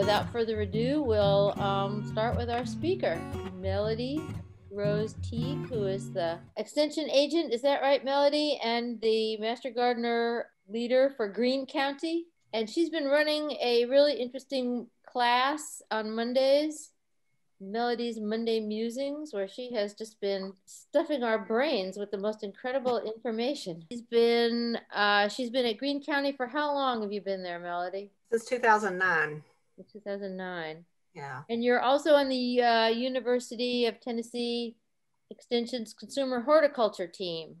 without further ado, we'll um, start with our speaker, Melody Rose Teague, who is the extension agent. Is that right, Melody? And the Master Gardener leader for Greene County. And she's been running a really interesting class on Mondays, Melody's Monday Musings, where she has just been stuffing our brains with the most incredible information. She's been uh, she's been at Greene County for how long have you been there, Melody? Since 2009. 2009. Yeah. And you're also on the uh, University of Tennessee Extension's Consumer Horticulture team.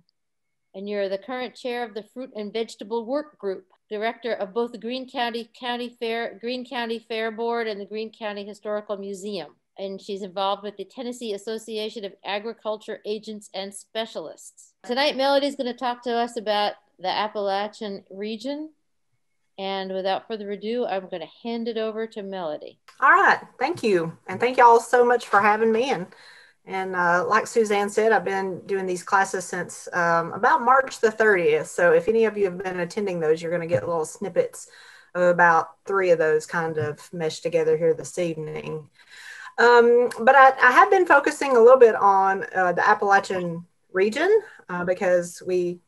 And you're the current chair of the Fruit and Vegetable Work Group, director of both the Greene County County Fair, Greene County Fair Board and the Greene County Historical Museum. And she's involved with the Tennessee Association of Agriculture Agents and Specialists. Tonight, Melody's going to talk to us about the Appalachian region and without further ado, I'm going to hand it over to Melody. All right. Thank you. And thank you all so much for having me. And, and uh, like Suzanne said, I've been doing these classes since um, about March the 30th. So if any of you have been attending those, you're going to get little snippets of about three of those kind of meshed together here this evening. Um, but I, I, have been focusing a little bit on uh, the Appalachian region uh, because we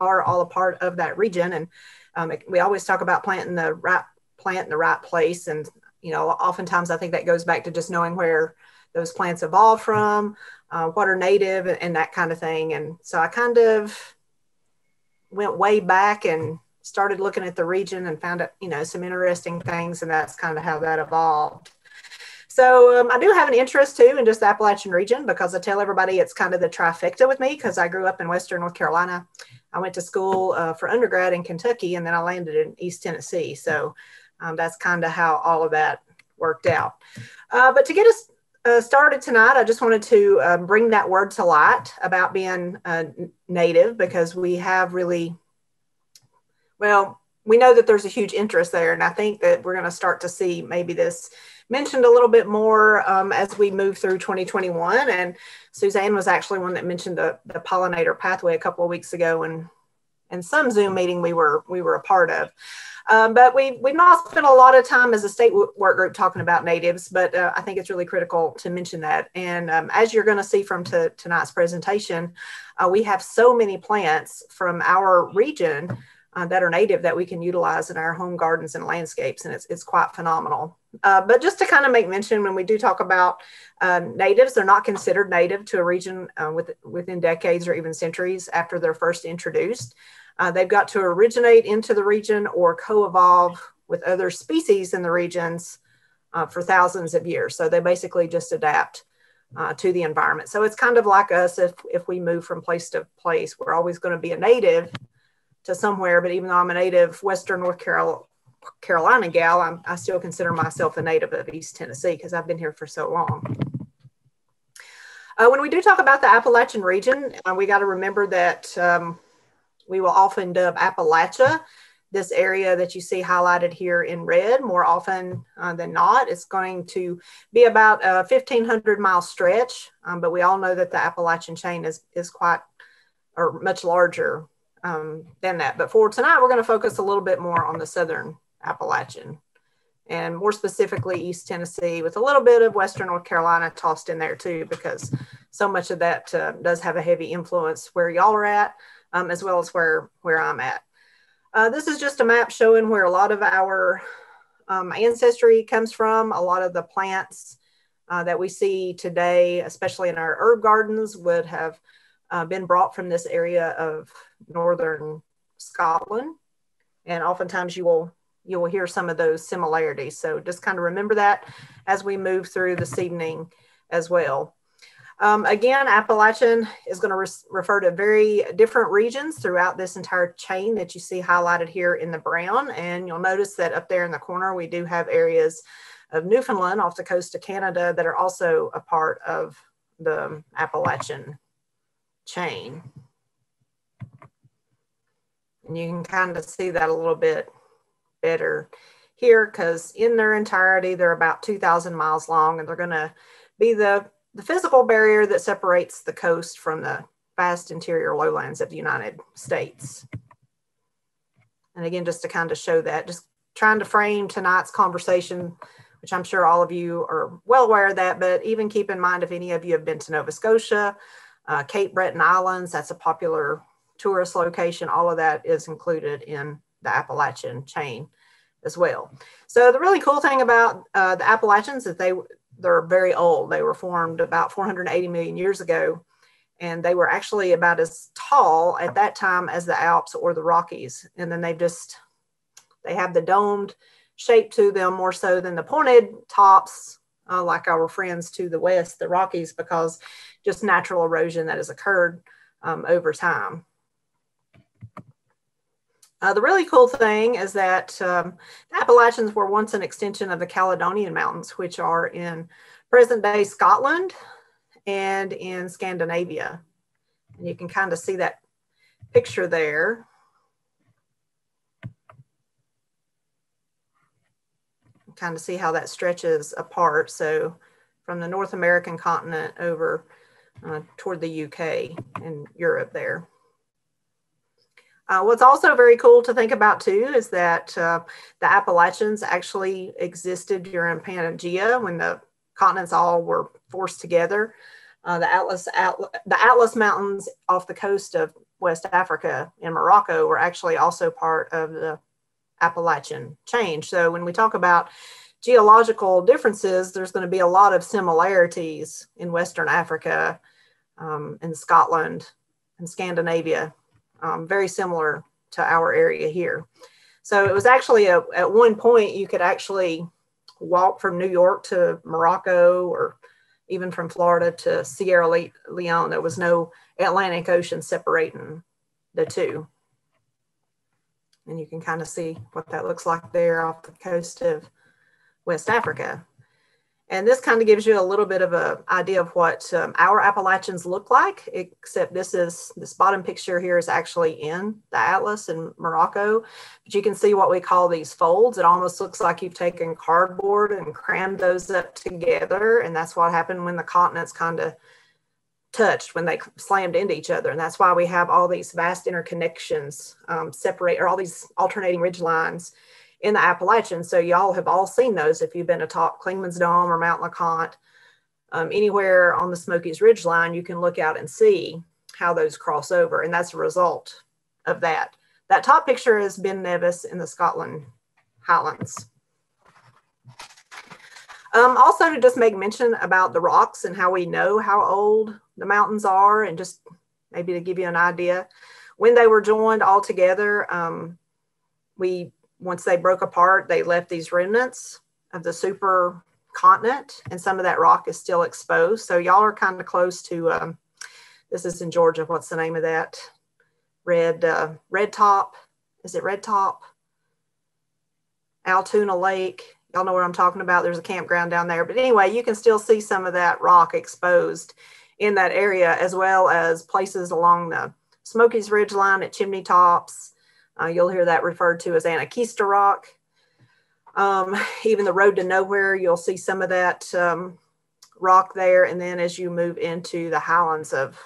are all a part of that region. And um, it, we always talk about planting the right plant in the right place. And, you know, oftentimes I think that goes back to just knowing where those plants evolve from, uh, what are native and, and that kind of thing. And so I kind of went way back and started looking at the region and found you know, some interesting things. And that's kind of how that evolved. So um, I do have an interest too in just the Appalachian region because I tell everybody it's kind of the trifecta with me because I grew up in Western North Carolina I went to school uh, for undergrad in Kentucky and then I landed in East Tennessee. So um, that's kind of how all of that worked out. Uh, but to get us uh, started tonight, I just wanted to um, bring that word to light about being uh, native because we have really, well, we know that there's a huge interest there. And I think that we're going to start to see maybe this mentioned a little bit more um, as we move through 2021. And Suzanne was actually one that mentioned the, the pollinator pathway a couple of weeks ago and and some Zoom meeting we were we were a part of. Um, but we we've not spent a lot of time as a state work group talking about natives, but uh, I think it's really critical to mention that. And um, as you're going to see from to, tonight's presentation, uh, we have so many plants from our region uh, that are native that we can utilize in our home gardens and landscapes, and it's it's quite phenomenal. Uh, but just to kind of make mention, when we do talk about um, natives, they're not considered native to a region uh, with, within decades or even centuries after they're first introduced. Uh, they've got to originate into the region or co-evolve with other species in the regions uh, for thousands of years. So they basically just adapt uh, to the environment. So it's kind of like us if, if we move from place to place, we're always going to be a native to somewhere. But even though I'm a native Western North Carolina, Carolina gal, I'm, i still consider myself a native of East Tennessee because I've been here for so long. Uh, when we do talk about the Appalachian region, uh, we got to remember that um, we will often dub Appalachia this area that you see highlighted here in red more often uh, than not. It's going to be about a 1500 mile stretch, um, but we all know that the Appalachian chain is, is quite or much larger um, than that. But for tonight, we're going to focus a little bit more on the southern Appalachian, and more specifically East Tennessee, with a little bit of Western North Carolina tossed in there too, because so much of that uh, does have a heavy influence where y'all are at, um, as well as where where I'm at. Uh, this is just a map showing where a lot of our um, ancestry comes from. A lot of the plants uh, that we see today, especially in our herb gardens, would have uh, been brought from this area of northern Scotland. And oftentimes you will you will hear some of those similarities. So just kind of remember that as we move through this evening as well. Um, again, Appalachian is going to re refer to very different regions throughout this entire chain that you see highlighted here in the brown. And you'll notice that up there in the corner, we do have areas of Newfoundland off the coast of Canada that are also a part of the Appalachian chain. And you can kind of see that a little bit better here because in their entirety, they're about 2,000 miles long and they're going to be the, the physical barrier that separates the coast from the vast interior lowlands of the United States. And again, just to kind of show that, just trying to frame tonight's conversation which I'm sure all of you are well aware of that, but even keep in mind if any of you have been to Nova Scotia, uh, Cape Breton Islands, that's a popular tourist location, all of that is included in the Appalachian chain as well. So the really cool thing about uh, the Appalachians is they they're very old. They were formed about 480 million years ago, and they were actually about as tall at that time as the Alps or the Rockies. And then they've just they have the domed shape to them more so than the pointed tops, uh, like our friends to the west, the Rockies, because just natural erosion that has occurred um, over time. Uh, the really cool thing is that um, the Appalachians were once an extension of the Caledonian Mountains, which are in present day Scotland and in Scandinavia. And you can kind of see that picture there. Kind of see how that stretches apart. So from the North American continent over uh, toward the UK and Europe there. Uh, what's also very cool to think about too is that uh, the Appalachians actually existed during Pangea when the continents all were forced together. Uh, the Atlas Atl the Atlas Mountains off the coast of West Africa in Morocco were actually also part of the Appalachian chain. So when we talk about geological differences, there's going to be a lot of similarities in Western Africa, um, in Scotland, and Scandinavia um, very similar to our area here. So it was actually a, at one point you could actually walk from New York to Morocco or even from Florida to Sierra Leone. There was no Atlantic Ocean separating the two. And you can kind of see what that looks like there off the coast of West Africa. And this kind of gives you a little bit of an idea of what um, our Appalachians look like, except this is, this bottom picture here is actually in the Atlas in Morocco. But you can see what we call these folds. It almost looks like you've taken cardboard and crammed those up together. And that's what happened when the continents kind of touched, when they slammed into each other. And that's why we have all these vast interconnections um, separate, or all these alternating ridge lines in the Appalachians. So y'all have all seen those if you've been to top Clingman's Dome or Mount LeConte. Um, anywhere on the Smokies Ridge line, you can look out and see how those cross over. And that's a result of that. That top picture is Ben Nevis in the Scotland Highlands. Um, also to just make mention about the rocks and how we know how old the mountains are and just maybe to give you an idea. When they were joined all together, um, we once they broke apart, they left these remnants of the super continent, and some of that rock is still exposed. So y'all are kind of close to. Um, this is in Georgia. What's the name of that? Red uh, Red Top. Is it Red Top? Allatoona Lake. Y'all know what I'm talking about. There's a campground down there. But anyway, you can still see some of that rock exposed in that area, as well as places along the Smokies Ridge line at Chimney Tops uh, you'll hear that referred to as Anakeesta Rock. Um, even the road to nowhere, you'll see some of that um, rock there. And then as you move into the highlands of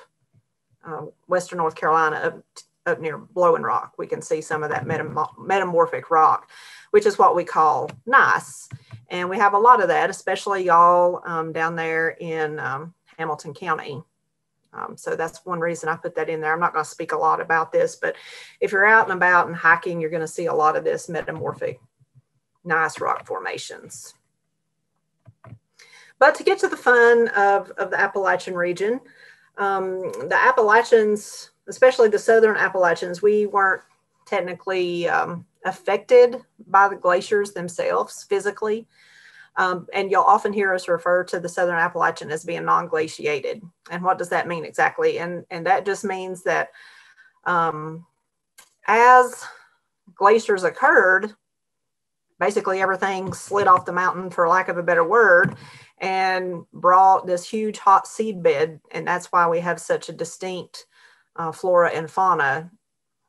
uh, Western North Carolina, up, up near Blowing Rock, we can see some of that metam metamorphic rock, which is what we call gneiss. And we have a lot of that, especially y'all um, down there in um, Hamilton County. Um, so that's one reason I put that in there. I'm not going to speak a lot about this, but if you're out and about and hiking, you're going to see a lot of this metamorphic gneiss rock formations. But to get to the fun of, of the Appalachian region, um, the Appalachians, especially the Southern Appalachians, we weren't technically um, affected by the glaciers themselves physically. Um, and you'll often hear us refer to the Southern Appalachian as being non-glaciated. And what does that mean exactly? And, and that just means that um, as glaciers occurred, basically everything slid off the mountain, for lack of a better word, and brought this huge hot seed bed. And that's why we have such a distinct uh, flora and fauna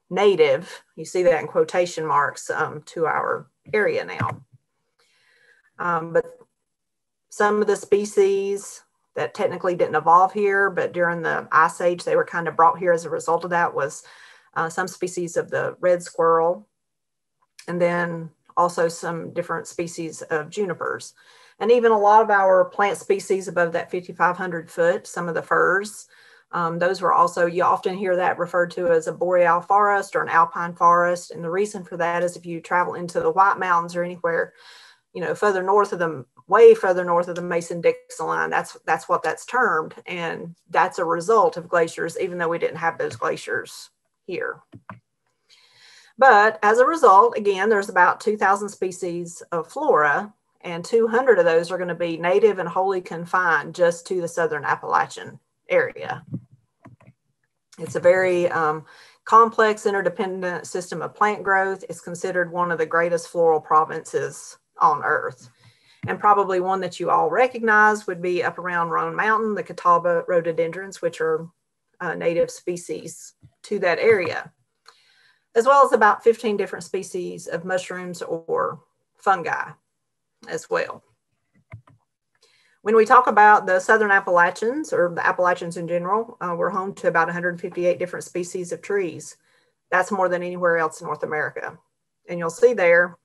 native, you see that in quotation marks, um, to our area now. Um, but some of the species that technically didn't evolve here, but during the ice age, they were kind of brought here as a result of that was uh, some species of the red squirrel. And then also some different species of junipers. And even a lot of our plant species above that 5,500 foot, some of the firs, um, those were also, you often hear that referred to as a boreal forest or an alpine forest. And the reason for that is if you travel into the White Mountains or anywhere, you know, further north of the, way further north of the Mason-Dixon line, that's, that's what that's termed. And that's a result of glaciers, even though we didn't have those glaciers here. But as a result, again, there's about 2,000 species of flora and 200 of those are going to be native and wholly confined just to the Southern Appalachian area. It's a very um, complex interdependent system of plant growth. It's considered one of the greatest floral provinces on earth. And probably one that you all recognize would be up around Roan Mountain, the Catawba rhododendrons, which are uh, native species to that area, as well as about 15 different species of mushrooms or fungi as well. When we talk about the Southern Appalachians or the Appalachians in general, uh, we're home to about 158 different species of trees. That's more than anywhere else in North America. And you'll see there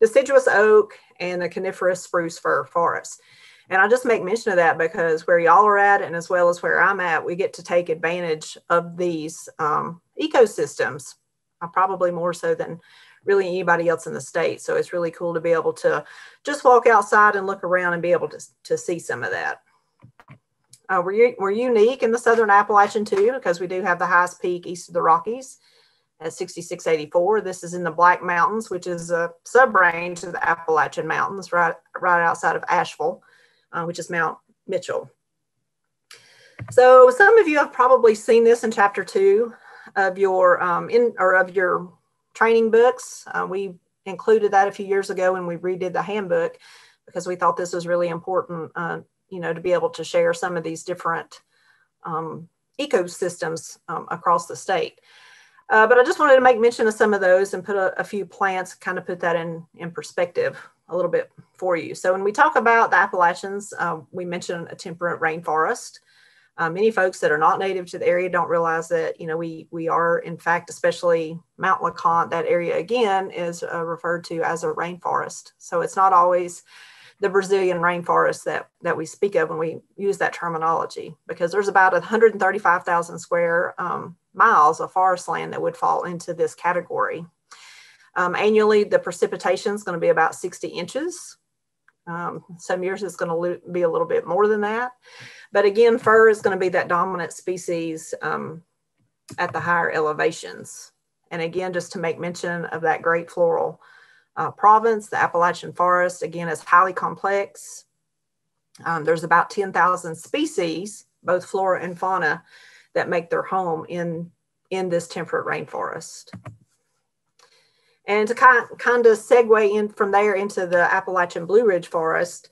deciduous oak and the coniferous spruce fir forest. And I just make mention of that because where y'all are at, and as well as where I'm at, we get to take advantage of these um, ecosystems, uh, probably more so than really anybody else in the state. So it's really cool to be able to just walk outside and look around and be able to, to see some of that. Uh, we're, we're unique in the Southern Appalachian too, because we do have the highest peak east of the Rockies at 6684. This is in the Black Mountains, which is a sub-range of the Appalachian Mountains right, right outside of Asheville, uh, which is Mount Mitchell. So some of you have probably seen this in chapter two of your um, in or of your training books. Uh, we included that a few years ago when we redid the handbook because we thought this was really important, uh, you know, to be able to share some of these different um, ecosystems um, across the state. Uh, but I just wanted to make mention of some of those and put a, a, few plants, kind of put that in, in perspective a little bit for you. So when we talk about the Appalachians, uh, we mentioned a temperate rainforest. Uh, many folks that are not native to the area don't realize that you know we we are in fact, especially Mount LeConte, that area again is uh, referred to as a rainforest. So it's not always the Brazilian rainforest that that we speak of when we use that terminology, because there's about 135,000 square um, miles of forest land that would fall into this category. Um, annually, the precipitation is going to be about 60 inches. Um, some years it's going to be a little bit more than that. But again, fir is going to be that dominant species um, at the higher elevations. And again, just to make mention of that great floral uh, province, the Appalachian forest, again, is highly complex. Um, there's about 10,000 species, both flora and fauna, that make their home in, in this temperate rainforest. And to kind, kind of segue in from there into the Appalachian Blue Ridge Forest,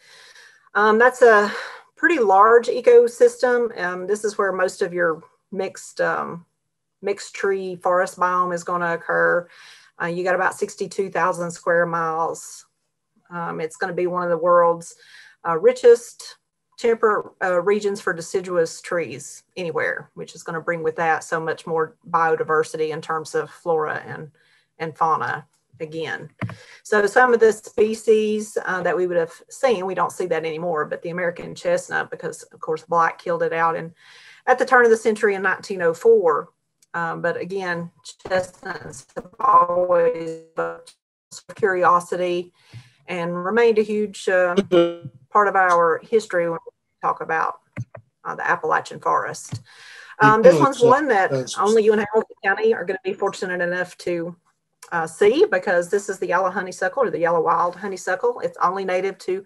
um, that's a pretty large ecosystem. Um, this is where most of your mixed um, mixed tree forest biome is going to occur. Uh, you got about 62,000 square miles. Um, it's going to be one of the world's uh, richest temperate uh, regions for deciduous trees anywhere, which is going to bring with that so much more biodiversity in terms of flora and, and fauna again. So some of the species uh, that we would have seen, we don't see that anymore, but the American chestnut, because of course blight killed it out in, at the turn of the century in 1904. Um, but again, chestnuts have always curiosity and remained a huge uh, part of our history when we talk about uh, the Appalachian forest. Um, this one's one that only you and Hamilton County are going to be fortunate enough to uh, see because this is the yellow honeysuckle or the yellow wild honeysuckle. It's only native to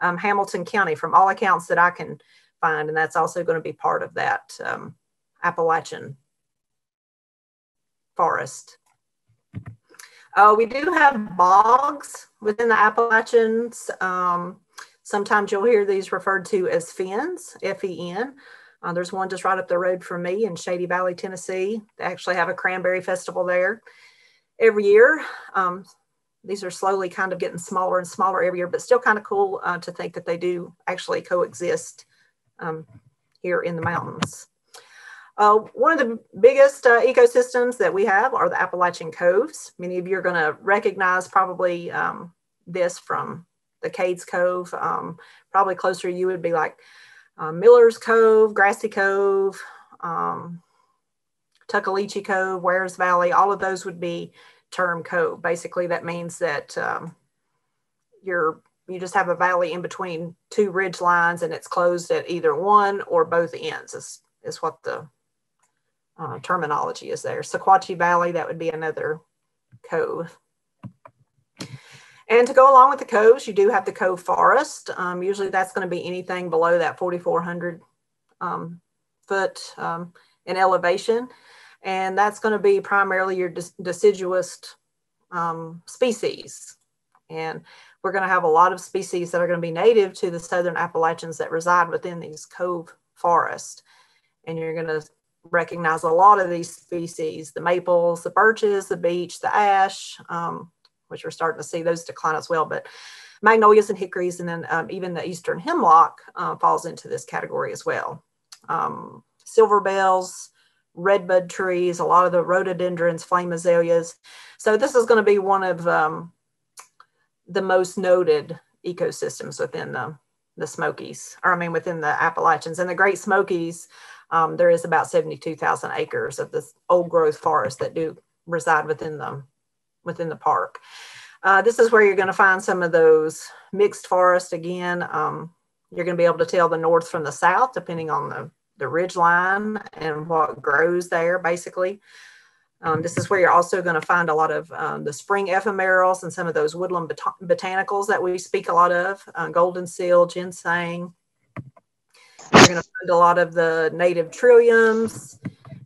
um, Hamilton County from all accounts that I can find. And that's also going to be part of that um, Appalachian forest. Uh, we do have bogs within the Appalachians. Um, sometimes you'll hear these referred to as fens, F-E-N. Uh, there's one just right up the road from me in Shady Valley, Tennessee. They actually have a cranberry festival there every year. Um, these are slowly kind of getting smaller and smaller every year, but still kind of cool uh, to think that they do actually coexist um, here in the mountains. Uh, one of the biggest uh, ecosystems that we have are the Appalachian Coves. Many of you are going to recognize probably um, this from the Cades Cove. Um, probably closer you would be like uh, Miller's Cove, Grassy Cove, um, Tuckaleechee Cove, Wears Valley. All of those would be term cove. Basically, that means that um, you're you just have a valley in between two ridge lines and it's closed at either one or both ends is, is what the uh, terminology is there. Sequatchie Valley, that would be another cove. And to go along with the coves, you do have the cove forest. Um, usually that's going to be anything below that 4,400 um, foot um, in elevation. And that's going to be primarily your deciduous um, species. And we're going to have a lot of species that are going to be native to the southern Appalachians that reside within these cove forests. And you're going to recognize a lot of these species, the maples, the birches, the beech, the ash, um, which we're starting to see those decline as well. But magnolias and hickories, and then um, even the eastern hemlock uh, falls into this category as well. Um, silver bells, redbud trees, a lot of the rhododendrons, flame azaleas. So this is going to be one of um, the most noted ecosystems within the, the Smokies, or I mean within the Appalachians. And the Great Smokies, um, there is about 72,000 acres of this old growth forest that do reside within the, within the park. Uh, this is where you're going to find some of those mixed forest again. Um, you're going to be able to tell the north from the south, depending on the, the ridge line and what grows there, basically. Um, this is where you're also going to find a lot of um, the spring ephemerals and some of those woodland bot botanicals that we speak a lot of, uh, golden seal, ginseng. You're going to find a lot of the native trilliums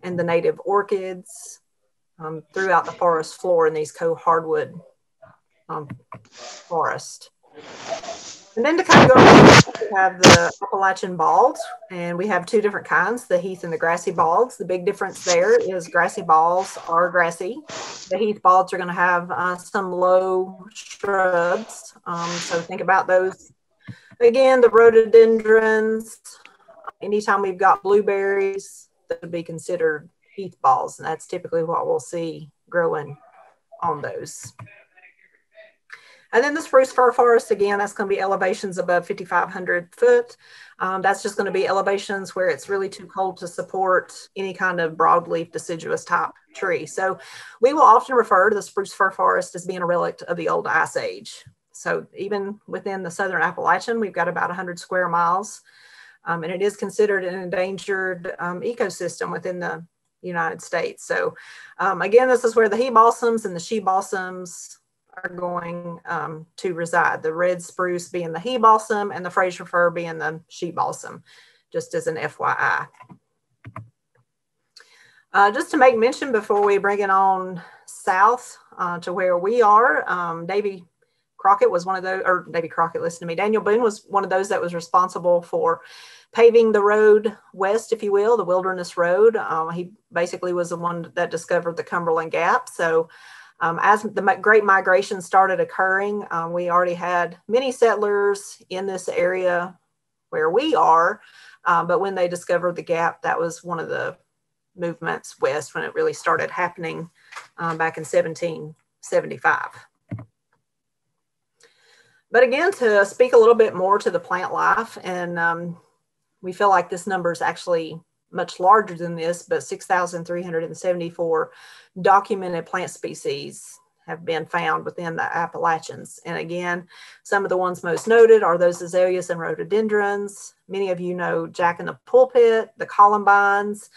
and the native orchids um, throughout the forest floor in these co-hardwood um, forest. And then to kind of go, we have the Appalachian balds, and we have two different kinds, the heath and the grassy balds. The big difference there is grassy balds are grassy. The heath balds are going to have uh, some low shrubs. Um, so think about those. Again, the rhododendrons, anytime we've got blueberries, that would be considered heath balds, and that's typically what we'll see growing on those. And then the spruce fir forest, again, that's going to be elevations above 5,500 foot. Um, that's just going to be elevations where it's really too cold to support any kind of broadleaf deciduous type tree. So we will often refer to the spruce fir forest as being a relic of the old ice age. So even within the southern Appalachian, we've got about 100 square miles. Um, and it is considered an endangered um, ecosystem within the United States. So um, again, this is where the he balsams and the she balsams are going um, to reside. The red spruce being the he balsam and the Fraser fir being the she balsam, just as an FYI. Uh, just to make mention before we bring it on south uh, to where we are, um, Davy Crockett was one of those, or maybe Crockett, listen to me, Daniel Boone was one of those that was responsible for paving the road west, if you will, the Wilderness Road. Um, he basically was the one that discovered the Cumberland Gap. So um, as the great migration started occurring, um, we already had many settlers in this area where we are. Um, but when they discovered the gap, that was one of the movements west when it really started happening um, back in 1775. But again, to speak a little bit more to the plant life, and um, we feel like this number is actually much larger than this, but 6,374 documented plant species have been found within the Appalachians. And again, some of the ones most noted are those azaleas and rhododendrons. Many of you know Jack in the pulpit, the columbines,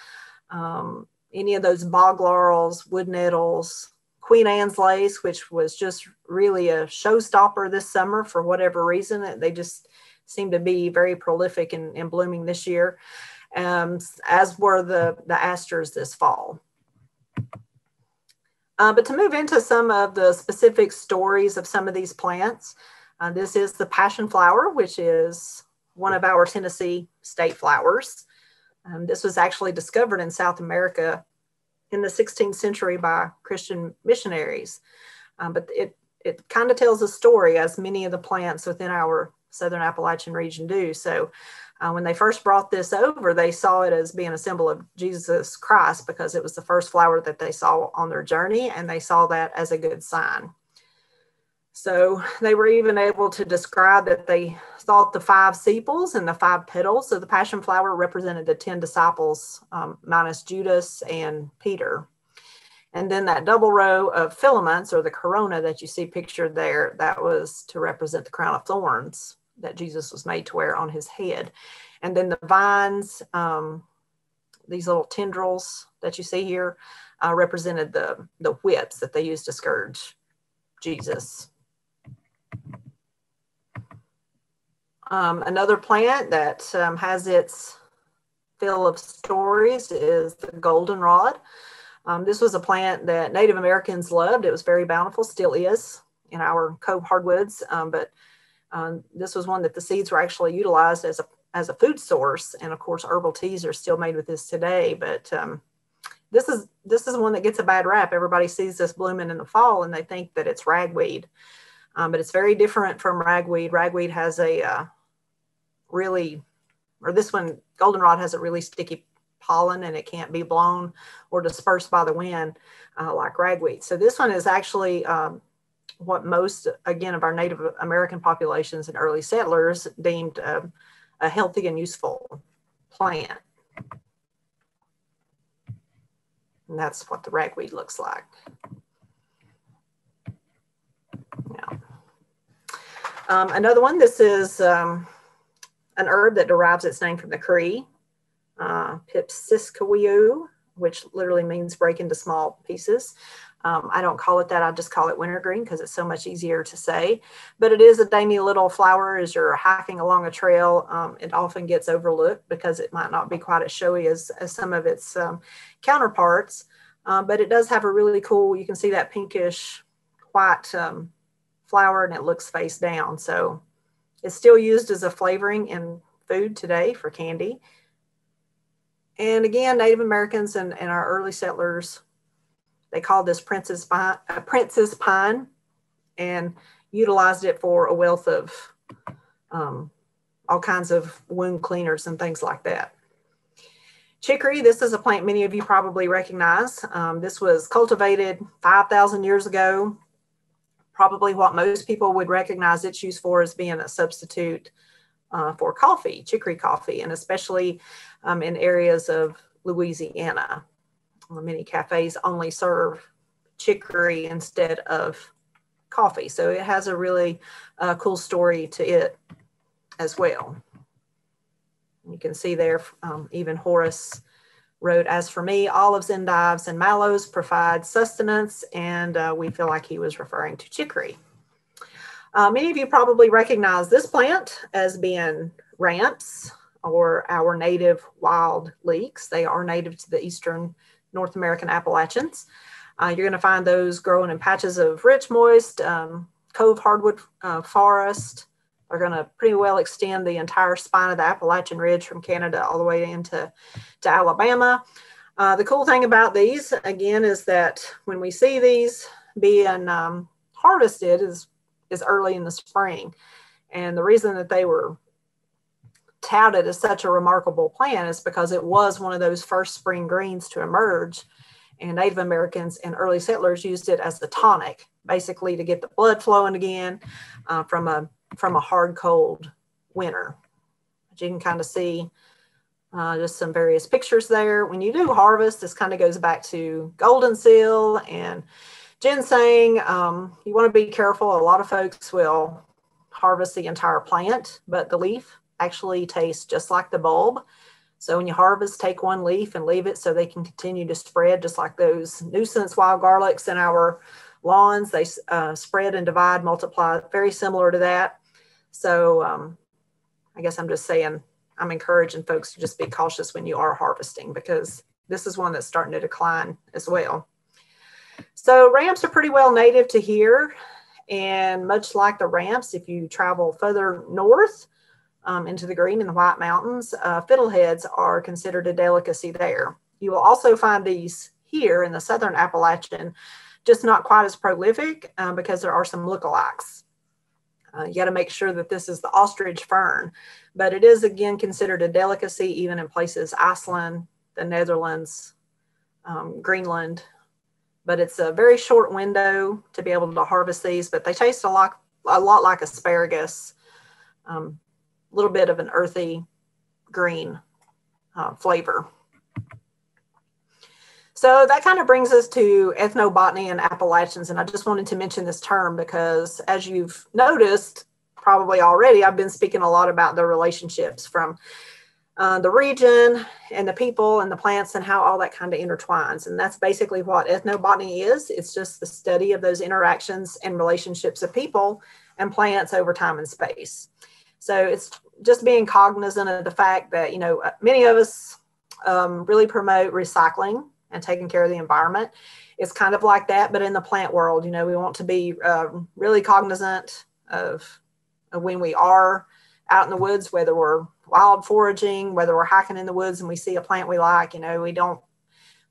um, any of those bog laurels, wood nettles, Queen Anne's lace, which was just really a showstopper this summer for whatever reason. They just seem to be very prolific and blooming this year um, as were the, the asters this fall. Uh, but to move into some of the specific stories of some of these plants, uh, this is the passion flower, which is one of our Tennessee state flowers. Um, this was actually discovered in South America in the 16th century by Christian missionaries. Um, but it, it kind of tells a story, as many of the plants within our Southern Appalachian region do. So uh, when they first brought this over, they saw it as being a symbol of Jesus Christ because it was the first flower that they saw on their journey, and they saw that as a good sign. So they were even able to describe that they thought the five sepals and the five petals of the passion flower represented the 10 disciples, um, minus Judas and Peter. And then that double row of filaments or the corona that you see pictured there, that was to represent the crown of thorns that Jesus was made to wear on his head. And then the vines, um, these little tendrils that you see here, uh, represented the, the whips that they used to scourge Jesus. Um, another plant that um, has its fill of stories is the goldenrod. Um, this was a plant that Native Americans loved. It was very bountiful, still is in our cove hardwoods. Um, but um, this was one that the seeds were actually utilized as a as a food source. And of course, herbal teas are still made with this today. But um, this is this is one that gets a bad rap. Everybody sees this blooming in the fall and they think that it's ragweed. But it's very different from ragweed. Ragweed has a uh, really, or this one, goldenrod has a really sticky pollen and it can't be blown or dispersed by the wind uh, like ragweed. So this one is actually um, what most, again, of our Native American populations and early settlers deemed uh, a healthy and useful plant. And that's what the ragweed looks like. Yeah. Um, another one, this is um, an herb that derives its name from the Cree, uh, which literally means break into small pieces. Um, I don't call it that. I just call it wintergreen because it's so much easier to say. But it is a dainty little flower as you're hiking along a trail. Um, it often gets overlooked because it might not be quite as showy as, as some of its um, counterparts. Um, but it does have a really cool, you can see that pinkish white um, flower and it looks face down. So it's still used as a flavoring in food today for candy. And again, Native Americans and, and our early settlers, they called this princess pine, uh, princess pine and utilized it for a wealth of um, all kinds of wound cleaners and things like that. Chicory, this is a plant many of you probably recognize. Um, this was cultivated 5,000 years ago. Probably what most people would recognize its use for is being a substitute uh, for coffee, chicory coffee, and especially um, in areas of Louisiana. Many cafes only serve chicory instead of coffee. So it has a really uh, cool story to it as well. You can see there, um, even Horace wrote, As for me, olives, endives, and mallows provide sustenance, and uh, we feel like he was referring to chicory. Uh, many of you probably recognize this plant as being ramps or our native wild leeks. They are native to the eastern North American Appalachians. Uh, you're going to find those growing in patches of rich, moist um, cove hardwood uh, forest. They're going to pretty well extend the entire spine of the Appalachian Ridge from Canada all the way into to Alabama. Uh, the cool thing about these, again, is that when we see these being um, harvested is is early in the spring. And the reason that they were touted as such a remarkable plant is because it was one of those first spring greens to emerge. And Native Americans and early settlers used it as the tonic, basically to get the blood flowing again uh, from a from a hard cold winter. But you can kind of see uh, just some various pictures there. When you do harvest, this kind of goes back to golden seal and Ginseng, um, you want to be careful. A lot of folks will harvest the entire plant, but the leaf actually tastes just like the bulb. So when you harvest, take one leaf and leave it so they can continue to spread, just like those nuisance wild garlics in our lawns. They uh, spread and divide, multiply, very similar to that. So um, I guess I'm just saying, I'm encouraging folks to just be cautious when you are harvesting because this is one that's starting to decline as well. So ramps are pretty well native to here. And much like the ramps, if you travel further north um, into the Green and the White Mountains, uh, fiddleheads are considered a delicacy there. You will also find these here in the Southern Appalachian, just not quite as prolific um, because there are some lookalikes. Uh, you got to make sure that this is the ostrich fern, but it is again considered a delicacy even in places Iceland, the Netherlands, um, Greenland. But it's a very short window to be able to harvest these, but they taste a lot, a lot like asparagus, a um, little bit of an earthy green uh, flavor. So that kind of brings us to ethnobotany and Appalachians. And I just wanted to mention this term because as you've noticed probably already, I've been speaking a lot about the relationships from uh, the region and the people and the plants and how all that kind of intertwines. And that's basically what ethnobotany is. It's just the study of those interactions and relationships of people and plants over time and space. So it's just being cognizant of the fact that, you know, many of us um, really promote recycling and taking care of the environment. It's kind of like that, but in the plant world, you know, we want to be uh, really cognizant of, of when we are out in the woods, whether we're wild foraging, whether we're hiking in the woods and we see a plant we like, you know, we don't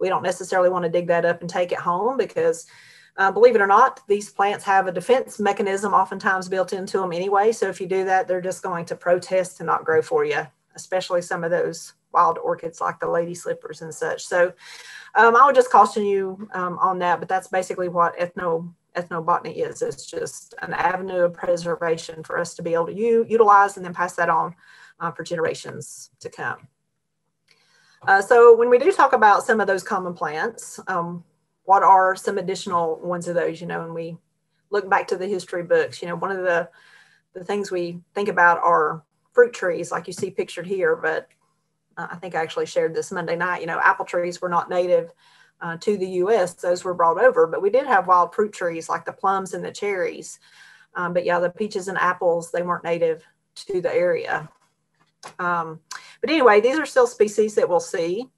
we don't necessarily want to dig that up and take it home because uh, believe it or not, these plants have a defense mechanism oftentimes built into them anyway. So if you do that, they're just going to protest and not grow for you, especially some of those wild orchids like the lady slippers and such. So um, I would just caution you um, on that, but that's basically what ethno ethnobotany is. It's just an avenue of preservation for us to be able to u- utilize and then pass that on uh, for generations to come. Uh, so when we do talk about some of those common plants, um, what are some additional ones of those, you know, and we look back to the history books, you know, one of the, the things we think about are fruit trees like you see pictured here, but uh, I think I actually shared this Monday night, you know, apple trees were not native uh, to the US, those were brought over, but we did have wild fruit trees like the plums and the cherries. Um, but yeah, the peaches and apples, they weren't native to the area. Um, but anyway, these are still species that we'll see.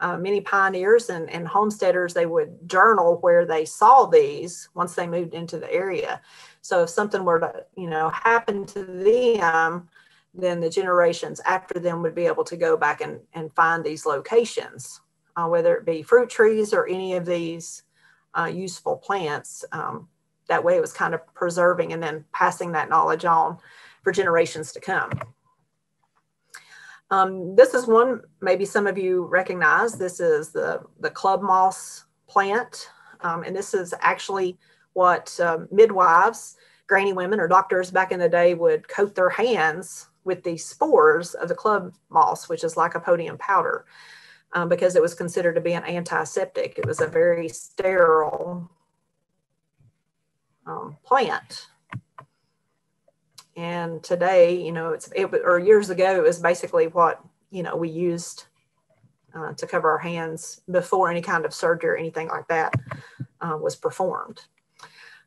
Uh, many pioneers and, and homesteaders, they would journal where they saw these once they moved into the area. So if something were to, you know, happen to them, then the generations after them would be able to go back and, and find these locations, uh, whether it be fruit trees or any of these uh, useful plants. Um, that way it was kind of preserving and then passing that knowledge on for generations to come. Um, this is one maybe some of you recognize. This is the, the club moss plant. Um, and this is actually what um, midwives, granny women or doctors back in the day would coat their hands with the spores of the club moss, which is lycopodium powder, um, because it was considered to be an antiseptic. It was a very sterile um, plant. And today, you know, it's it, or years ago, it was basically what you know we used uh, to cover our hands before any kind of surgery or anything like that uh, was performed.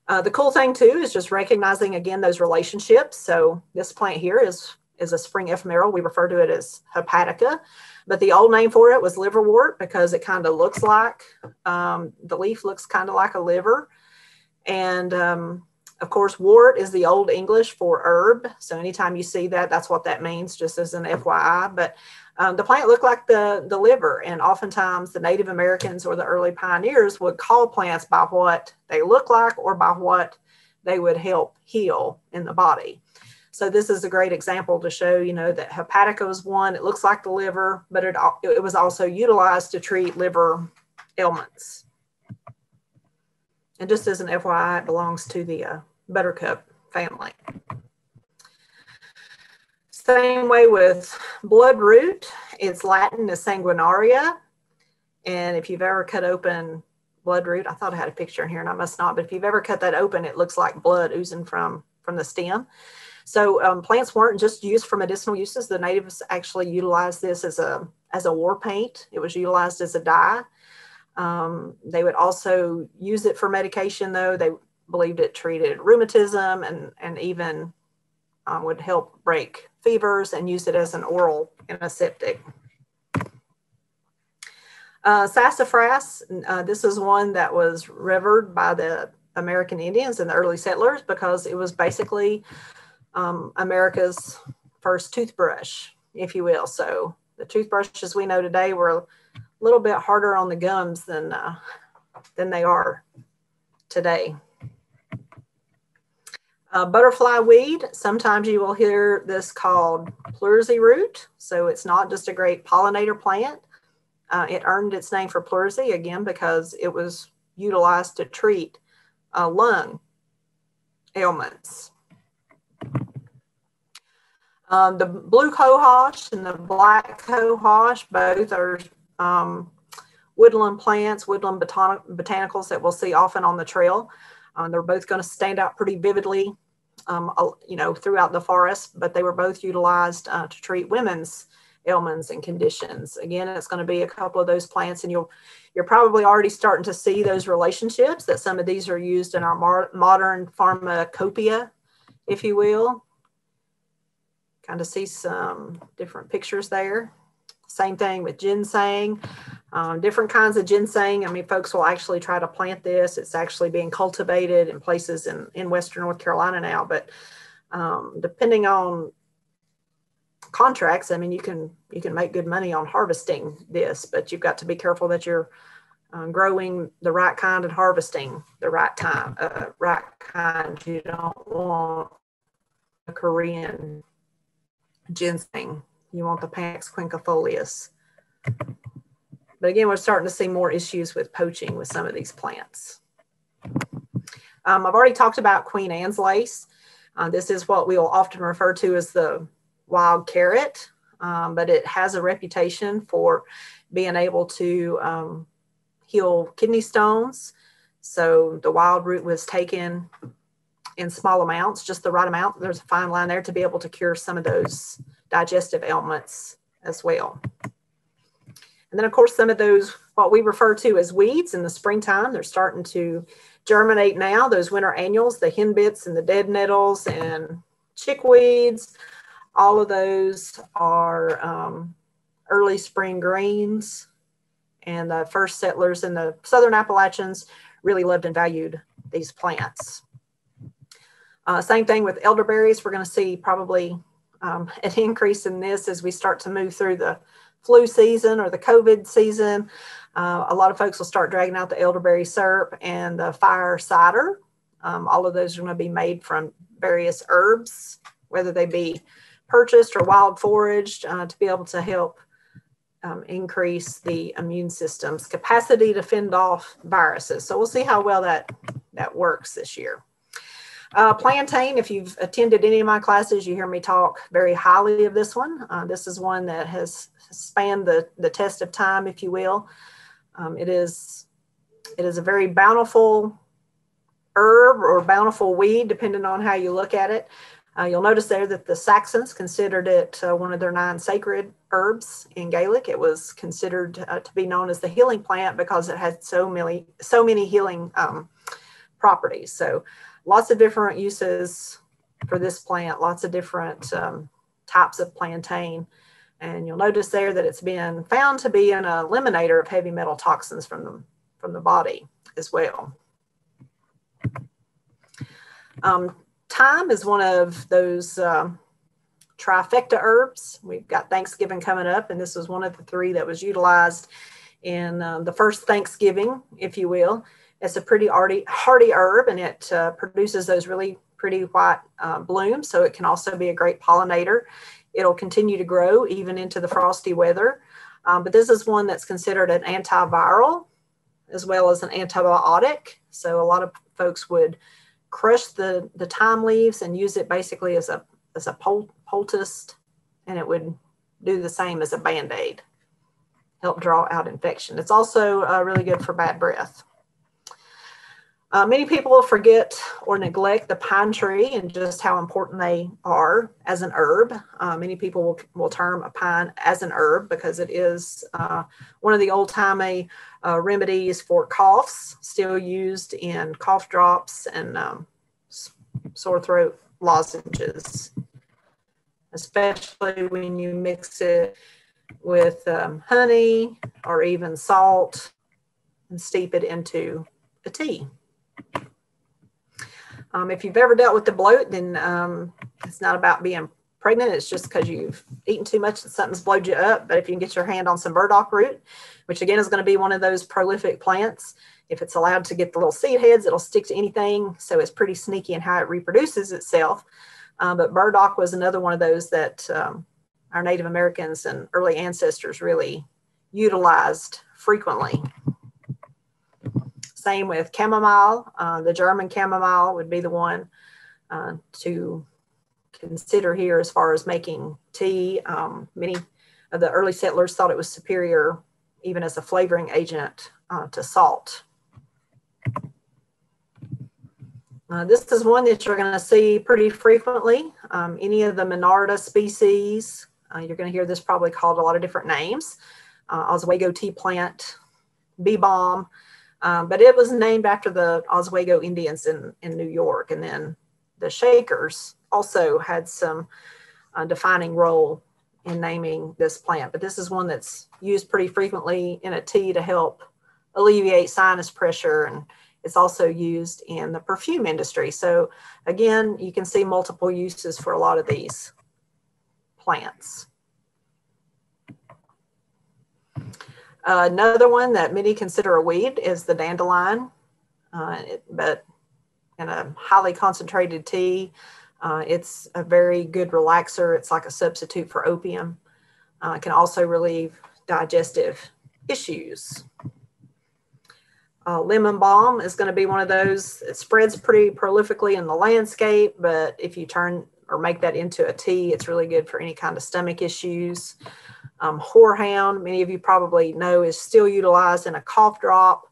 Uh, the cool thing too is just recognizing again those relationships. So this plant here is is a spring ephemeral. We refer to it as hepatica, but the old name for it was liverwort because it kind of looks like um, the leaf looks kind of like a liver. And um, of course, wort is the old English for herb. So anytime you see that, that's what that means, just as an FYI. But um, the plant looked like the, the liver, and oftentimes the Native Americans or the early pioneers would call plants by what they look like or by what they would help heal in the body. So this is a great example to show, you know, that hepatica is one. It looks like the liver, but it, it was also utilized to treat liver ailments. And just as an FYI, it belongs to the uh, buttercup family. Same way with bloodroot. Its Latin is sanguinaria. And if you've ever cut open bloodroot, I thought I had a picture in here and I must not, but if you've ever cut that open, it looks like blood oozing from, from the stem. So um, plants weren't just used for medicinal uses. The natives actually utilized this as a as a war paint. It was utilized as a dye. Um, they would also use it for medication, though. They believed it treated rheumatism and and even uh, would help break fevers and use it as an oral antiseptic. Uh, sassafras, uh, this is one that was revered by the American Indians and the early settlers because it was basically um, America's first toothbrush, if you will. So the toothbrushes we know today were a little bit harder on the gums than uh, than they are today. Uh, butterfly weed, sometimes you will hear this called pleurisy root. So it's not just a great pollinator plant. Uh, it earned its name for pleurisy again because it was utilized to treat uh, lung ailments. Um, the blue cohosh and the black cohosh, both are um, woodland plants, woodland botanic botanicals that we'll see often on the trail. Um, they're both going to stand out pretty vividly, um, you know, throughout the forest, but they were both utilized uh, to treat women's ailments and conditions. Again, it's going to be a couple of those plants and you'll, you're probably already starting to see those relationships that some of these are used in our modern pharmacopoeia, if you will. Kind of see some different pictures there. Same thing with ginseng, um, different kinds of ginseng. I mean, folks will actually try to plant this. It's actually being cultivated in places in, in Western North Carolina now, but um, depending on contracts, I mean, you can, you can make good money on harvesting this, but you've got to be careful that you're um, growing the right kind and harvesting the right time, uh, right kind. You don't want a Korean ginseng you want the Panax quinquefolius. But again, we're starting to see more issues with poaching with some of these plants. Um, I've already talked about Queen Anne's lace. Uh, this is what we will often refer to as the wild carrot, um, but it has a reputation for being able to um, heal kidney stones. So the wild root was taken in small amounts, just the right amount. There's a fine line there to be able to cure some of those digestive ailments as well. And then of course, some of those, what we refer to as weeds in the springtime, they're starting to germinate now, those winter annuals, the henbits and the dead nettles and chickweeds, all of those are um, early spring greens. And the first settlers in the Southern Appalachians really loved and valued these plants. Uh, same thing with elderberries. We're going to see probably um, an increase in this as we start to move through the flu season or the COVID season. Uh, a lot of folks will start dragging out the elderberry syrup and the fire cider. Um, all of those are going to be made from various herbs, whether they be purchased or wild foraged, uh, to be able to help um, increase the immune system's capacity to fend off viruses. So we'll see how well that that works this year. Uh, plantain, if you've attended any of my classes, you hear me talk very highly of this one. Uh, this is one that has spanned the, the test of time, if you will. Um, it is it is a very bountiful herb or bountiful weed, depending on how you look at it. Uh, you'll notice there that the Saxons considered it uh, one of their nine sacred herbs in Gaelic. It was considered uh, to be known as the healing plant because it had so many so many healing um, properties. So lots of different uses for this plant, lots of different um, types of plantain. And you'll notice there that it's been found to be an eliminator of heavy metal toxins from the, from the body as well. Um, thyme is one of those uh, trifecta herbs. We've got Thanksgiving coming up, and this was one of the three that was utilized in uh, the first Thanksgiving, if you will. It's a pretty hardy, hardy herb and it uh, produces those really pretty white uh, blooms. So it can also be a great pollinator. It'll continue to grow even into the frosty weather. Um, but this is one that's considered an antiviral as well as an antibiotic. So a lot of folks would crush the, the thyme leaves and use it basically as a, as a poultice and it would do the same as a band-aid, help draw out infection. It's also uh, really good for bad breath. Uh, many people forget or neglect the pine tree and just how important they are as an herb. Uh, many people will, will term a pine as an herb because it is uh, one of the old timey uh, remedies for coughs, still used in cough drops and um, sore throat lozenges, especially when you mix it with um, honey or even salt and steep it into a tea. Um, if you've ever dealt with the bloat, then um, it's not about being pregnant. It's just because you've eaten too much and something's blowed you up. But if you can get your hand on some burdock root, which again is going to be one of those prolific plants, if it's allowed to get the little seed heads, it'll stick to anything. So it's pretty sneaky in how it reproduces itself. Um, but burdock was another one of those that um, our Native Americans and early ancestors really utilized frequently. Same with chamomile. Uh, the German chamomile would be the one uh, to consider here as far as making tea. Um, many of the early settlers thought it was superior even as a flavoring agent uh, to salt. Uh, this is one that you're going to see pretty frequently. Um, any of the Monarda species, uh, you're going to hear this probably called a lot of different names. Uh, Oswego tea plant, bee balm, um, but it was named after the Oswego Indians in, in New York. And then the Shakers also had some uh, defining role in naming this plant, but this is one that's used pretty frequently in a tea to help alleviate sinus pressure and it's also used in the perfume industry. So again, you can see multiple uses for a lot of these plants. Uh, another one that many consider a weed is the dandelion, uh, it, but in a highly concentrated tea, uh, it's a very good relaxer. It's like a substitute for opium. Uh, it can also relieve digestive issues. Uh, lemon balm is going to be one of those. It spreads pretty prolifically in the landscape, but if you turn or make that into a tea, it's really good for any kind of stomach issues. Um, many of you probably know, is still utilized in a cough drop.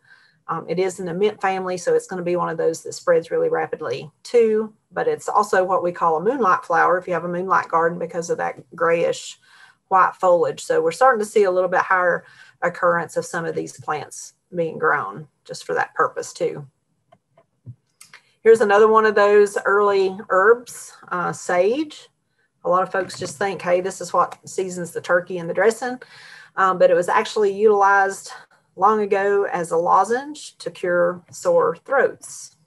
Um, it is in the mint family, so it's going to be one of those that spreads really rapidly too. But it's also what we call a moonlight flower if you have a moonlight garden because of that grayish white foliage. So we're starting to see a little bit higher occurrence of some of these plants being grown just for that purpose too. Here's another one of those early herbs, uh, sage. A lot of folks just think, hey, this is what seasons the turkey and the dressing. Um, but it was actually utilized long ago as a lozenge to cure sore throats.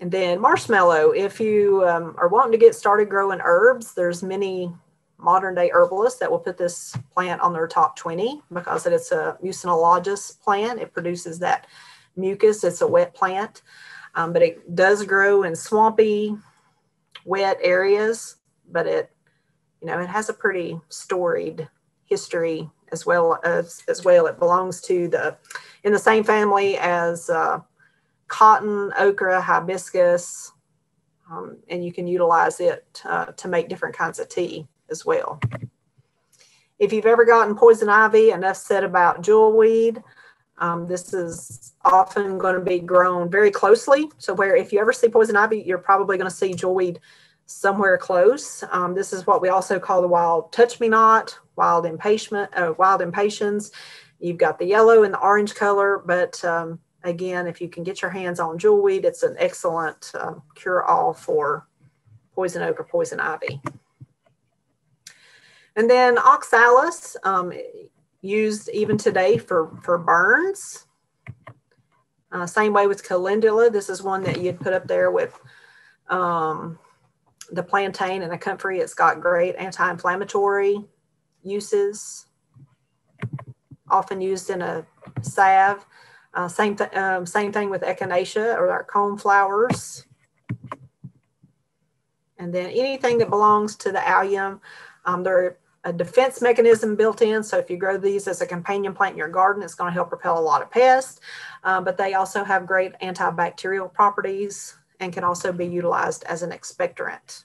And then marshmallow, if you um, are wanting to get started growing herbs, there's many modern day herbalists that will put this plant on their top 20 because it's a mucilaginous plant. It produces that mucus. It's a wet plant, um, but it does grow in swampy, wet areas. But it, you know, it has a pretty storied history as well as as well. It belongs to the in the same family as uh, cotton, okra, hibiscus, um, and you can utilize it uh, to make different kinds of tea as well. If you've ever gotten poison ivy, enough said about jewelweed. Um, this is often going to be grown very closely. So where if you ever see poison ivy, you're probably going to see jewelweed somewhere close. Um, this is what we also call the wild touch me not, wild impatient, uh, wild impatiens. You've got the yellow and the orange color, but um, again, if you can get your hands on jewelweed, it's an excellent uh, cure-all for poison oak or poison ivy. And then oxalis, um, used even today for, for burns. Uh, same way with calendula. This is one that you'd put up there with um, the plantain and the comfrey. It's got great anti-inflammatory uses, often used in a salve. Uh, same, th um, same thing with echinacea or our cone flowers. And then anything that belongs to the allium, um, they're a defense mechanism built in. So if you grow these as a companion plant in your garden, it's going to help repel a lot of pests. Uh, but they also have great antibacterial properties and can also be utilized as an expectorant.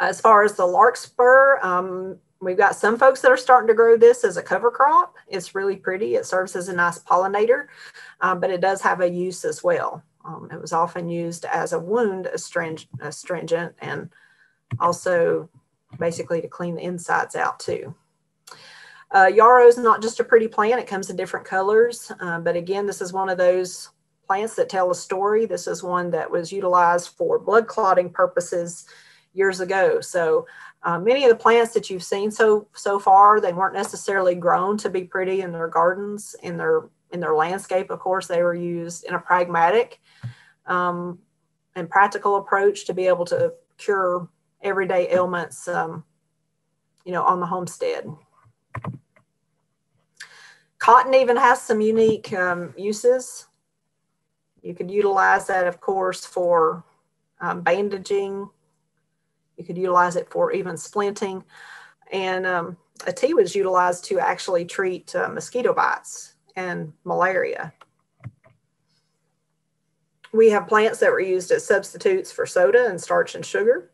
As far as the larkspur, um, we've got some folks that are starting to grow this as a cover crop. It's really pretty. It serves as a nice pollinator, um, but it does have a use as well. Um, it was often used as a wound astringent and also basically to clean the insides out too. Uh, yarrow is not just a pretty plant, it comes in different colors. Uh, but again, this is one of those plants that tell a story. This is one that was utilized for blood clotting purposes years ago. So uh, many of the plants that you've seen so so far, they weren't necessarily grown to be pretty in their gardens, in their in their landscape. Of course, they were used in a pragmatic um, and practical approach to be able to cure everyday ailments, um, you know, on the homestead. Cotton even has some unique um, uses. You could utilize that, of course, for um, bandaging. You could utilize it for even splinting. And um, a tea was utilized to actually treat uh, mosquito bites and malaria. We have plants that were used as substitutes for soda and starch and sugar.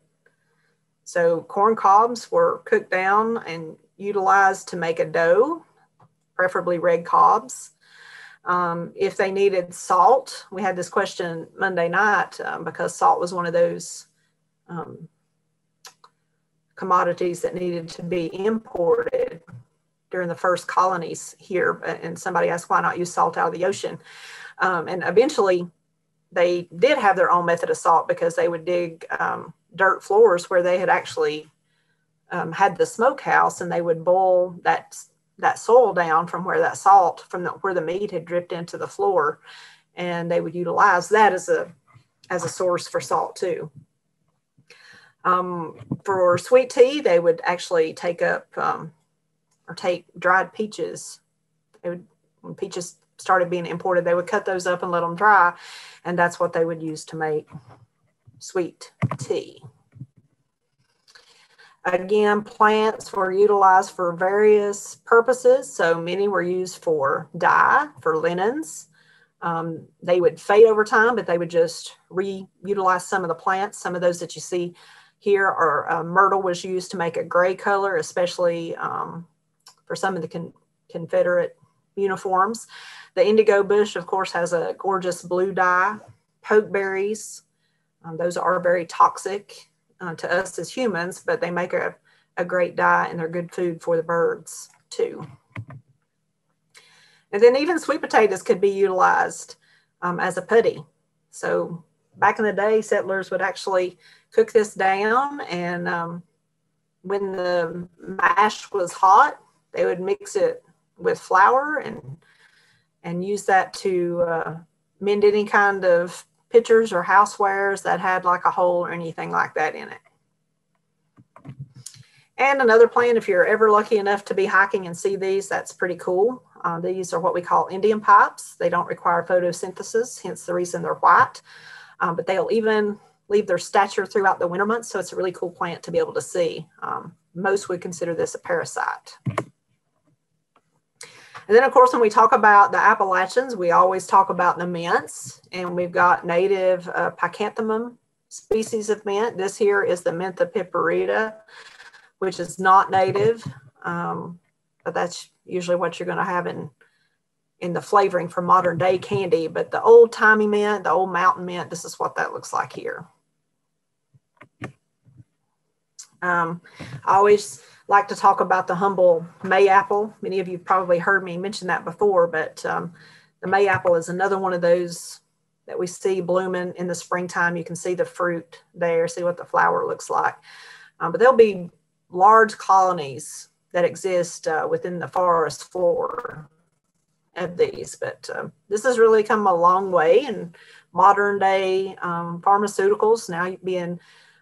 So corn cobs were cooked down and utilized to make a dough, preferably red cobs. Um, if they needed salt, we had this question Monday night um, because salt was one of those um, commodities that needed to be imported during the first colonies here. And somebody asked, why not use salt out of the ocean? Um, and eventually, they did have their own method of salt because they would dig um, dirt floors where they had actually um, had the smokehouse and they would boil that that soil down from where that salt from the, where the meat had dripped into the floor and they would utilize that as a as a source for salt too. Um, for sweet tea they would actually take up um, or take dried peaches. They would when peaches started being imported they would cut those up and let them dry and that's what they would use to make sweet tea. Again, plants were utilized for various purposes. So many were used for dye, for linens. Um, they would fade over time, but they would just reutilize some of the plants. Some of those that you see here are uh, myrtle was used to make a gray color, especially um, for some of the con Confederate uniforms. The indigo bush, of course, has a gorgeous blue dye. Pokeberries, um, those are very toxic uh, to us as humans, but they make a, a great dye and they're good food for the birds too. And then even sweet potatoes could be utilized um, as a putty. So back in the day, settlers would actually cook this down and um, when the mash was hot, they would mix it with flour and and use that to uh, mend any kind of pitchers or housewares that had like a hole or anything like that in it. And another plant, if you're ever lucky enough to be hiking and see these, that's pretty cool. Uh, these are what we call Indian pipes. They don't require photosynthesis, hence the reason they're white. Um, but they'll even leave their stature throughout the winter months. So it's a really cool plant to be able to see. Um, most would consider this a parasite. And then, of course, when we talk about the Appalachians, we always talk about the mints, and we've got native uh, Pycnanthemum species of mint. This here is the Mentha piperita, which is not native, um, but that's usually what you're going to have in in the flavoring for modern day candy. But the old timey mint, the old mountain mint, this is what that looks like here. Um, I always like to talk about the humble mayapple. Many of you probably heard me mention that before, but um, the mayapple is another one of those that we see blooming in the springtime. You can see the fruit there, see what the flower looks like. Um, but there'll be large colonies that exist uh, within the forest floor of these. But uh, this has really come a long way in modern day um, pharmaceuticals now being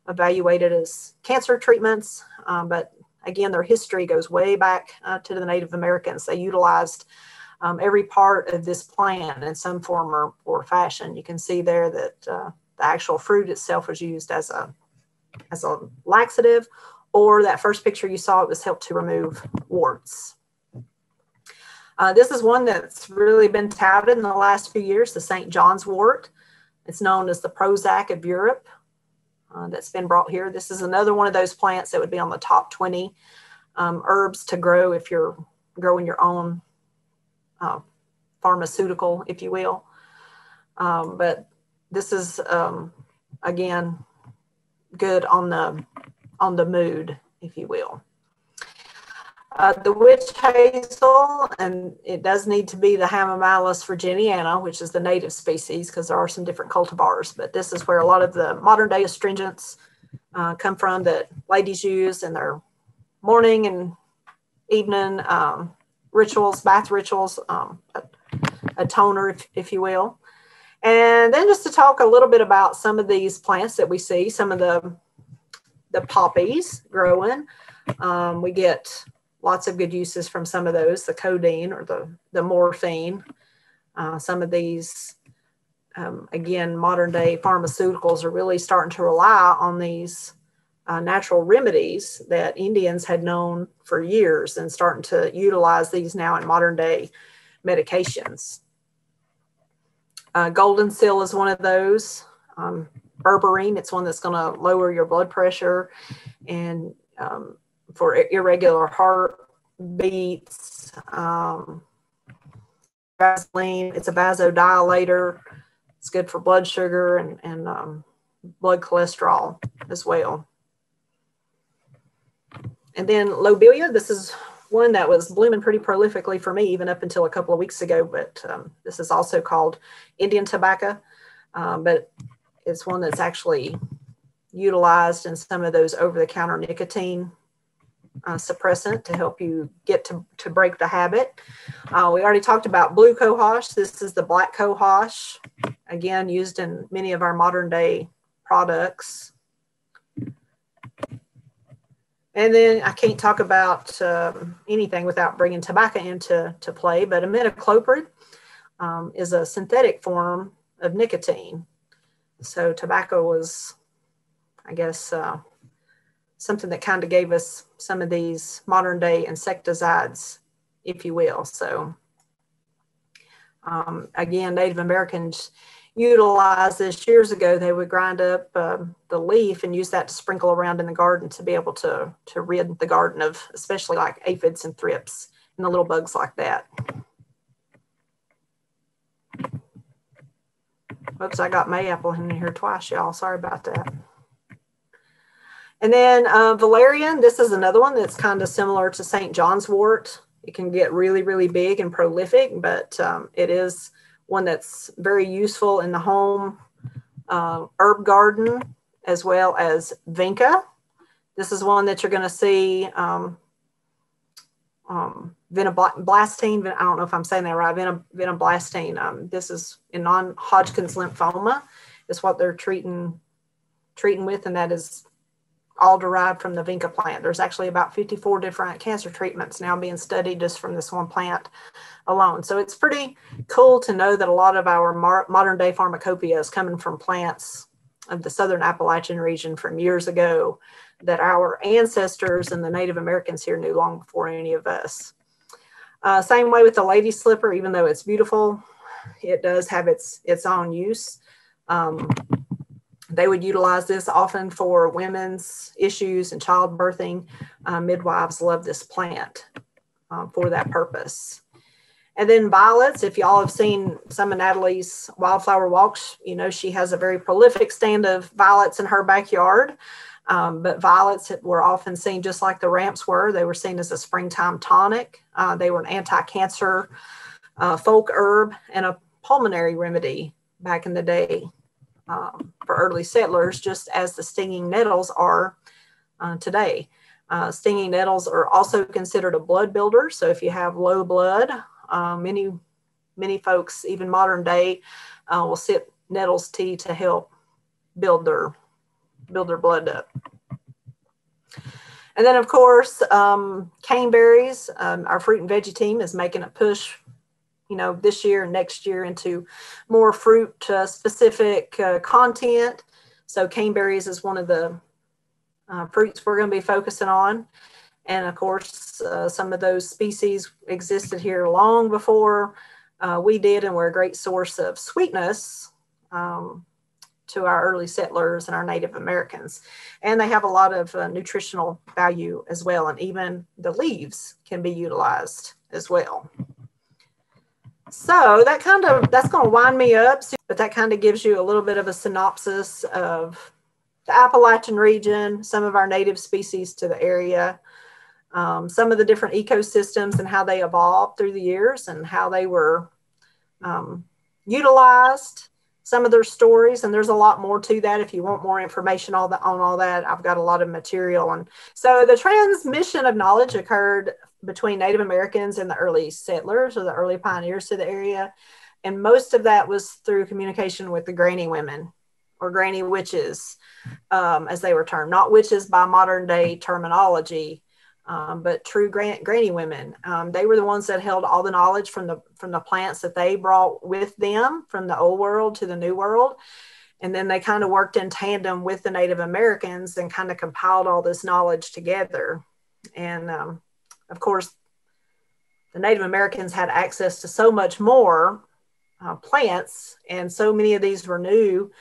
evaluated as cancer treatments. Um, but again, their history goes way back uh, to the Native Americans. They utilized um, every part of this plant in some form or, or fashion. You can see there that uh, the actual fruit itself was used as a as a laxative, or that first picture you saw, it was helped to remove warts. Uh, this is one that's really been touted in the last few years, the St. John's wort. It's known as the Prozac of Europe uh, that's been brought here. This is another one of those plants that would be on the top 20 um, herbs to grow if you're growing your own uh, pharmaceutical, if you will. Um, but this is, um, again, good on the, on the mood, if you will. Uh, the witch hazel, and it does need to be the Hamamelis virginiana, which is the native species, because there are some different cultivars. But this is where a lot of the modern day astringents uh, come from that ladies use in their morning and evening um, rituals, bath rituals, um, a, a, toner, if, if you will. And then just to talk a little bit about some of these plants that we see, some of the the poppies growing. Um, we get lots of good uses from some of those, the codeine or the, the morphine. Uh, some of these, um, again, modern day pharmaceuticals are really starting to rely on these uh, natural remedies that Indians had known for years and starting to utilize these now in modern day medications. Uh, golden seal is one of those. Um, berberine, it's one that's going to lower your blood pressure and um, for irregular heartbeats. Um, Vaseline, it's a vasodilator. It's good for blood sugar and, and um, blood cholesterol as well. And then lobelia, this is one that was blooming pretty prolifically for me even up until a couple of weeks ago, but um, this is also called Indian tobacco, um, but it's one that's actually utilized in some of those over-the-counter nicotine uh, suppressant to help you get to, to break the habit. Uh, we already talked about blue cohosh. This is the black cohosh, again, used in many of our modern day products. And then I can't talk about um, anything without bringing tobacco into to play, but imidacloprid um, is a synthetic form of nicotine. So tobacco was, I guess, uh, something that kind of gave us some of these modern day insecticides, if you will. So um, again, Native Americans utilized this years ago. They would grind up uh, the leaf and use that to sprinkle around in the garden to be able to, to rid the garden of especially like aphids and thrips and the little bugs like that. Oops, I got mayapple in here twice, y'all. Sorry about that. And then uh, valerian, this is another one that's kind of similar to St. John's wort. It can get really, really big and prolific, but um, it is one that's very useful in the home uh, herb garden as well as vinca. This is one that you're going to see um, um. I don't know if I'm saying that right. venoblastine. Um, this is in non-Hodgkin's lymphoma. Is what they're treating treating with, and that is all derived from the vinca plant. There's actually about 54 different cancer treatments now being studied just from this one plant alone. So it's pretty cool to know that a lot of our modern day pharmacopoeia is coming from plants of the southern Appalachian region from years ago that our ancestors and the Native Americans here knew long before any of us. Uh, same way with the lady slipper, even though it's beautiful, it does have its, its own use. Um, they would utilize this often for women's issues and childbirthing. Uh, midwives love this plant uh, for that purpose. And then violets, if y'all have seen some of Natalie's wildflower walks, you know, she has a very prolific stand of violets in her backyard. Um, but violets were often seen just like the ramps were. They were seen as a springtime tonic. Uh, they were an anti-cancer uh, folk herb and a pulmonary remedy back in the day um, for early settlers, just as the stinging nettles are uh, today. Uh, stinging nettles are also considered a blood builder. So if you have low blood, uh, many many folks, even modern day, uh, will sip nettles tea to help build their build their blood up. And then, of course, um, caneberries. Um, our fruit and veggie team is making a push you know, this year and next year into more fruit uh, specific uh, content. So caneberries is one of the uh, fruits we're going to be focusing on. And of course, uh, some of those species existed here long before uh, we did and were a great source of sweetness um, to our early settlers and our Native Americans. And they have a lot of uh, nutritional value as well. And even the leaves can be utilized as well. So that kind of that's going to wind me up, but that kind of gives you a little bit of a synopsis of the Appalachian region, some of our native species to the area, um, some of the different ecosystems and how they evolved through the years and how they were um, utilized, some of their stories, and there's a lot more to that. If you want more information all the, on all that, I've got a lot of material. And so the transmission of knowledge occurred between Native Americans and the early settlers or the early pioneers to the area. And most of that was through communication with the granny women or granny witches, um, as they were termed, not witches by modern day terminology, um, but true gran- granny women. Um, they were the ones that held all the knowledge from the from the plants that they brought with them from the old world to the new world. And then they kind of worked in tandem with the Native Americans and kind of compiled all this knowledge together. And um, of course, the Native Americans had access to so much more uh, plants, and so many of these were new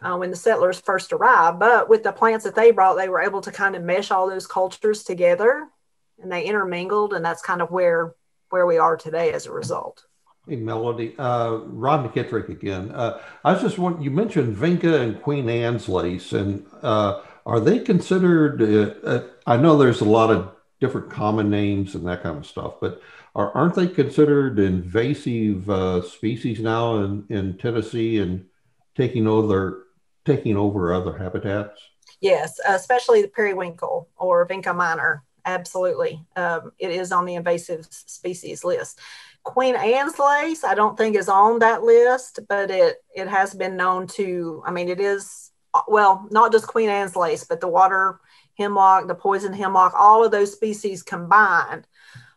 uh, when the settlers first arrived. But with the plants that they brought, they were able to kind of mesh all those cultures together and they intermingled, and that's kind of where where we are today as a result. Hey, Melody, uh, Ron McKittrick again. Uh, I was just wondering, you mentioned Vinca and Queen Anne's lace, and uh, are they considered? Uh, uh, I know there's a lot of different common names and that kind of stuff, but are, aren't they considered invasive uh, species now in, in Tennessee and taking over taking over other habitats? Yes, especially the periwinkle or Vinca minor absolutely. Um, it is on the invasive species list. Queen Anne's lace, I don't think is on that list, but it it has been known to. I mean, it is well, not just Queen Anne's lace, but the water hemlock, the poison hemlock, all of those species combined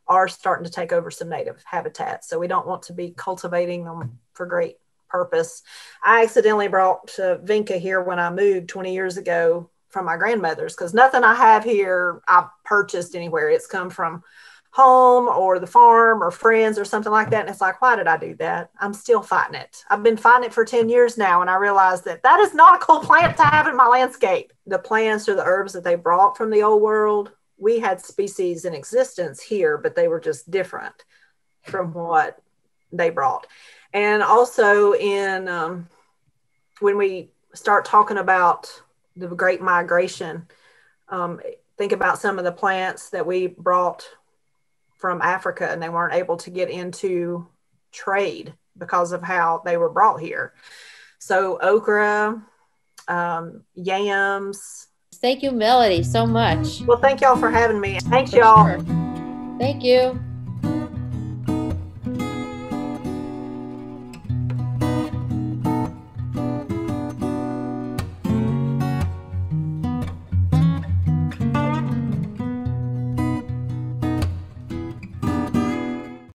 are starting to take over some native habitats. So we don't want to be cultivating them for great purpose. I accidentally brought uh, Vinca here when I moved 20 years ago from my grandmother's because nothing I have here I purchased anywhere. It's come from home or the farm or friends or something like that. And it's like, why did I do that? I'm still fighting it. I've been fighting it for 10 years now. And I realized that that is not a cool plant to have in my landscape. The plants or the herbs that they brought from the old world, we had species in existence here, but they were just different from what they brought. And also in um, when we start talking about the Great Migration. Um, think about some of the plants that we brought from Africa and they weren't able to get into trade because of how they were brought here. So, okra, um, yams. Thank you, Melody, so much. Well, thank y'all for having me. Thanks, for y'all. Sure. Thank you.